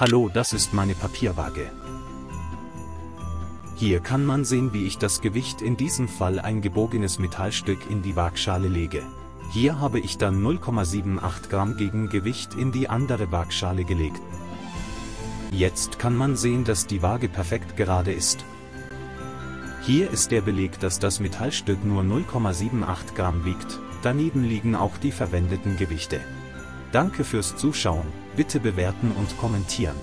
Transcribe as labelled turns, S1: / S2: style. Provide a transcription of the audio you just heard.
S1: Hallo, das ist meine Papierwaage. Hier kann man sehen wie ich das Gewicht in diesem Fall ein gebogenes Metallstück in die Waagschale lege. Hier habe ich dann 0,78 Gramm Gegengewicht in die andere Waagschale gelegt. Jetzt kann man sehen, dass die Waage perfekt gerade ist. Hier ist der Beleg, dass das Metallstück nur 0,78 Gramm wiegt, daneben liegen auch die verwendeten Gewichte. Danke fürs Zuschauen, bitte bewerten und kommentieren.